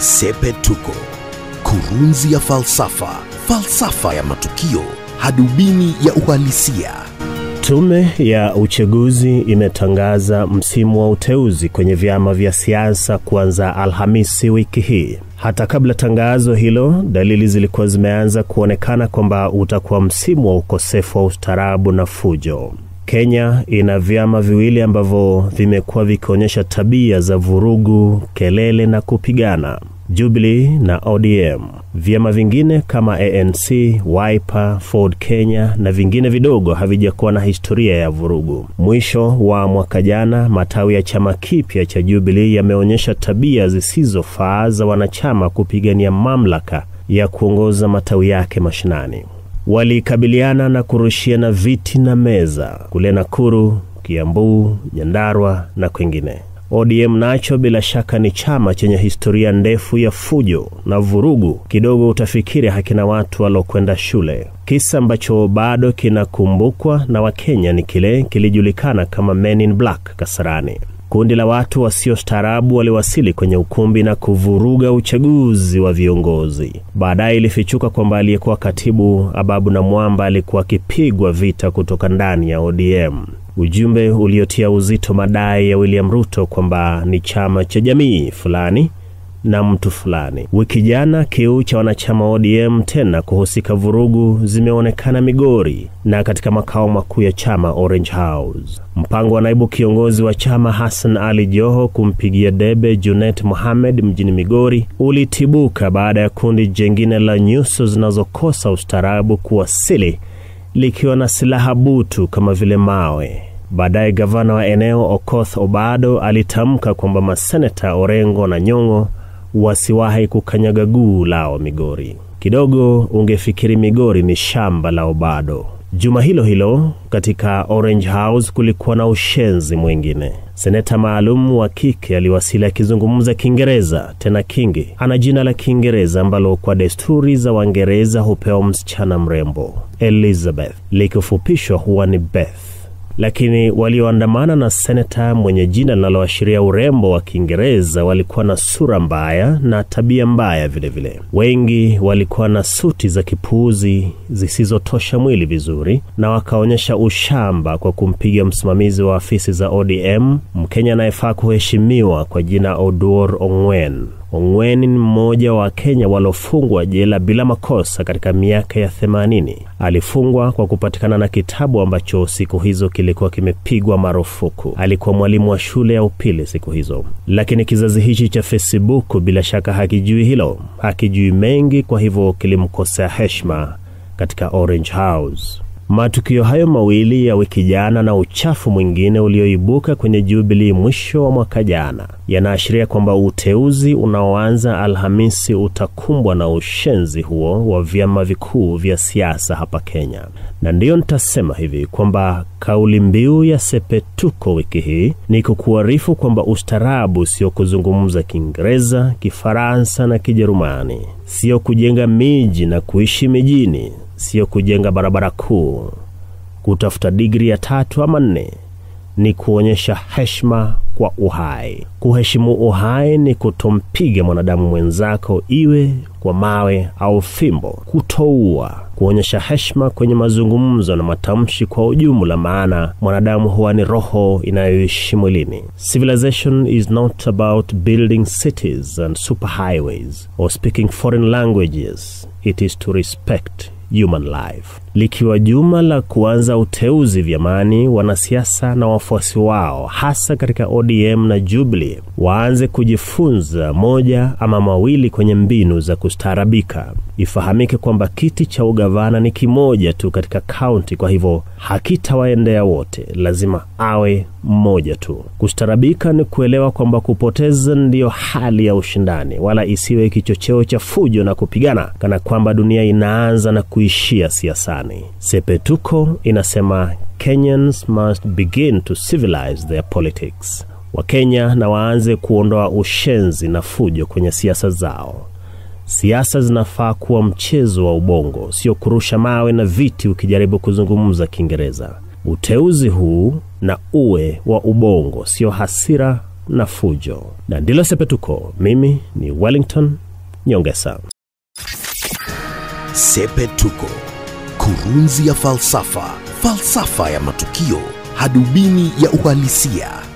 Sepetuko, kurunzi ya falsafa, falsafa ya matukio, hadubini ya uhalisia. Tume ya uchaguzi imetangaza msimu wa uteuzi kwenye vyama vya siasa kuanza Alhamisi wiki hii. Hata kabla tangazo hilo, dalili zilikuwa zimeanza kuonekana kwamba utakuwa msimu wa ukosefu wa ustaarabu na fujo. Kenya ina vyama viwili ambavyo vimekuwa vikionyesha tabia za vurugu, kelele na kupigana. Jubilee na ODM. Vyama vingine kama ANC, Wiper, Ford Kenya na vingine vidogo havijakuwa na historia ya vurugu. Mwisho wa mwaka jana, matawi ya chama kipya cha Jubilee yameonyesha tabia zisizofaa za wanachama kupigania mamlaka ya kuongoza matawi yake mashinani. Walikabiliana na kurushiana viti na meza kule Nakuru, Kiambu, Nyandarua na kwingine. ODM nacho bila shaka ni chama chenye historia ndefu ya fujo na vurugu. Kidogo utafikiri hakina watu walokwenda shule. Kisa ambacho bado kinakumbukwa na Wakenya ni kile kilijulikana kama Men in Black Kasarani. Kundi la watu wasiostaarabu waliwasili kwenye ukumbi na kuvuruga uchaguzi wa viongozi. Baadaye ilifichuka kwamba aliyekuwa katibu Ababu na Mwamba alikuwa akipigwa vita kutoka ndani ya ODM. Ujumbe uliotia uzito madai ya William Ruto kwamba ni chama cha jamii fulani na mtu fulani. Wiki jana kiu cha wanachama wa ODM tena kuhusika vurugu zimeonekana Migori na katika makao makuu ya chama Orange House. Mpango wa naibu kiongozi wa chama Hassan Ali Joho kumpigia debe Junet Mohamed mjini Migori ulitibuka baada ya kundi jingine la nyuso zinazokosa ustaarabu kuwasili likiwa na silaha butu kama vile mawe. Baadaye gavana wa eneo Okoth Obado alitamka kwamba maseneta Orengo na Nyong'o wasiwahi kukanyaga guu lao Migori. Kidogo ungefikiri Migori ni shamba la Obado. Juma hilo hilo katika Orange House kulikuwa na ushenzi mwingine. Seneta maalum wa kike aliwasili akizungumza Kiingereza, tena kingi. Ana jina la Kiingereza ambalo kwa desturi za Waingereza hupewa msichana mrembo, Elizabeth, likifupishwa huwa ni Beth lakini walioandamana na seneta mwenye jina linaloashiria urembo wa Kiingereza walikuwa na sura mbaya na tabia mbaya vilevile vile. Wengi walikuwa na suti za kipuuzi zisizotosha mwili vizuri, na wakaonyesha ushamba kwa kumpiga msimamizi wa afisi za ODM, Mkenya anayefaa kuheshimiwa kwa jina Oduor Ongwen. Ongwen ni mmoja wa Kenya waliofungwa jela bila makosa katika miaka ya themanini. Alifungwa kwa kupatikana na kitabu ambacho siku hizo kilikuwa kimepigwa marufuku. Alikuwa mwalimu wa shule ya upili siku hizo, lakini kizazi hichi cha Facebook bila shaka hakijui hilo, hakijui mengi, kwa hivyo kilimkosea heshima katika Orange House. Matukio hayo mawili ya wiki jana na uchafu mwingine ulioibuka kwenye Jubilee mwisho wa mwaka jana yanaashiria kwamba uteuzi unaoanza Alhamisi utakumbwa na ushenzi huo wa vyama vikuu vya siasa hapa Kenya. Na ndiyo nitasema hivi kwamba kauli mbiu ya Sepetuko wiki hii ni kukuarifu kwamba ustaarabu sio kuzungumza Kiingereza, Kifaransa na Kijerumani, sio kujenga miji na kuishi mijini siyo kujenga barabara kuu, kutafuta digri ya tatu ama nne, ni kuonyesha heshima kwa uhai. Kuheshimu uhai ni kutompiga mwanadamu mwenzako, iwe kwa mawe au fimbo, kutoua, kuonyesha heshima kwenye mazungumzo na matamshi kwa ujumla, maana mwanadamu huwa ni roho inayoishi mwilini. Civilization is not about building cities and superhighways or speaking foreign languages. It is to respect human life. Likiwa juma la kuanza uteuzi vyamani, wanasiasa na wafuasi wao hasa katika ODM na jubli waanze kujifunza moja ama mawili kwenye mbinu za kustaarabika. Ifahamike kwamba kiti cha ugavana ni kimoja tu katika kaunti, kwa hivyo hakitawaendea wote, lazima awe mmoja tu. kustarabika ni kuelewa kwamba kupoteza ndiyo hali ya ushindani, wala isiwe kichocheo cha fujo na kupigana, kana kwamba dunia inaanza na kuishia siasani. Sepetuko inasema Kenyans must begin to civilize their politics. Wakenya na waanze kuondoa ushenzi na fujo kwenye siasa zao. Siasa zinafaa kuwa mchezo wa ubongo, sio kurusha mawe na viti ukijaribu kuzungumza Kiingereza. Uteuzi huu na uwe wa ubongo, sio hasira na fujo. Na ndilo Sepetuko. Mimi ni Wellington Nyongesa. Sepetuko, kurunzi ya falsafa, falsafa ya matukio, hadubini ya uhalisia.